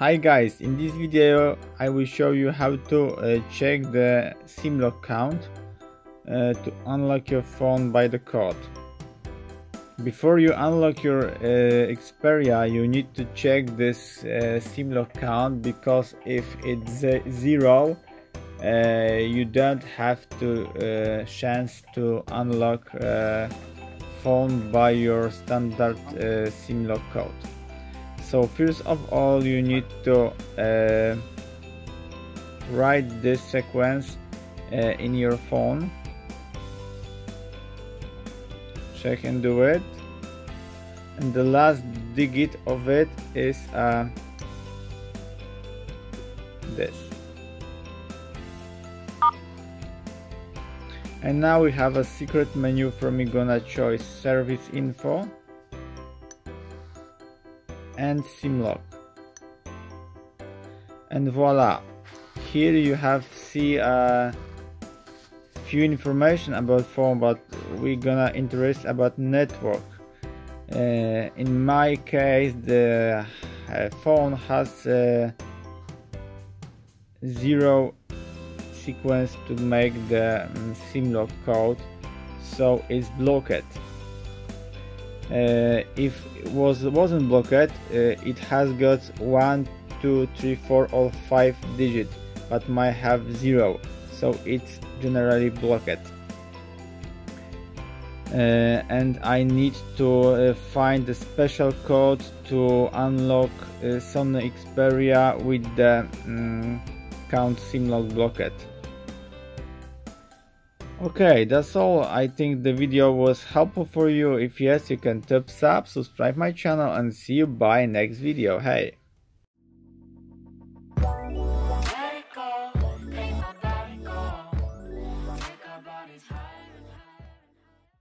Hi guys, in this video I will show you how to uh, check the SIM lock count uh, to unlock your phone by the code. Before you unlock your uh, Xperia you need to check this uh, SIM lock count because if it's zero uh, you don't have to uh, chance to unlock phone by your standard SIM lock code so first of all you need to uh, write this sequence uh, in your phone. Check and do it. And the last digit of it is uh, this. And now we have a secret menu from me gonna choose service info and SimLock. And voila, here you have see a few information about phone, but we're gonna interest about network. Uh, in my case, the uh, phone has uh, zero sequence to make the um, SimLock code, so it's blocked. Uh, if it was wasn't blocked uh, it has got one two three four or five digit but might have zero so it's generally blocked. Uh, and I need to uh, find the special code to unlock uh, Sony Xperia with the um, count SimLock blocked Okay, that's all. I think the video was helpful for you. If yes, you can tap sub, subscribe my channel and see you by next video. Hey!